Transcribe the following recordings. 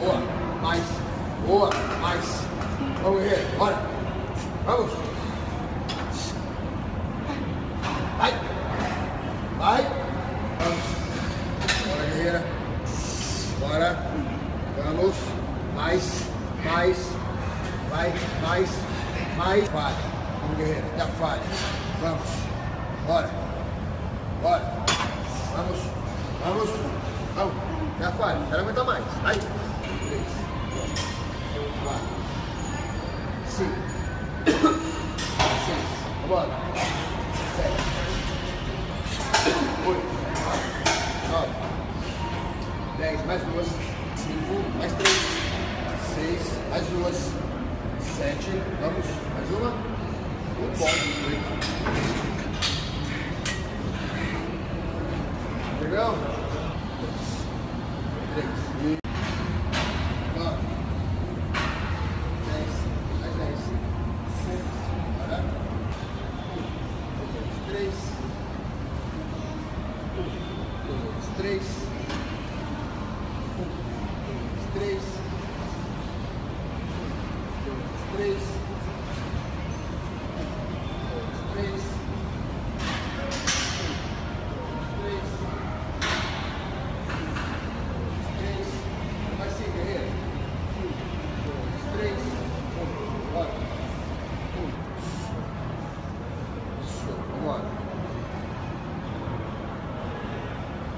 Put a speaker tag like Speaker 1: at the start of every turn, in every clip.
Speaker 1: Boa. Mais. Boa. Mais. Vamos, guerreiro. Bora. Vamos. Vai. Vai. Vamos. Bora, guerreira. Bora. Vamos. Mais. Mais. Vai. Mais. Mais. Falha. Vamos, guerreira. Já falha. Vamos. Bora. Bora. Vamos. Vamos. Vamos. Já falha. Quero aguentar mais. Vai. Três. Quatro. Cinco. Seis. Vambora. Sete. Oito. Nove. Dez. Mais duas. Cinco. Mais três. Seis. Mais duas. Sete. Vamos. Mais uma. Um bom. Oito. Legal? Três. Três. Um, dois, três. Um, dois, três. Um, dois, três.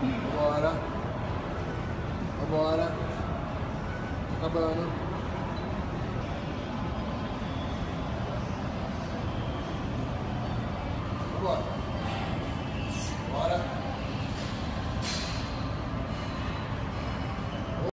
Speaker 1: Bora. Vambora. Acabando. Vambora.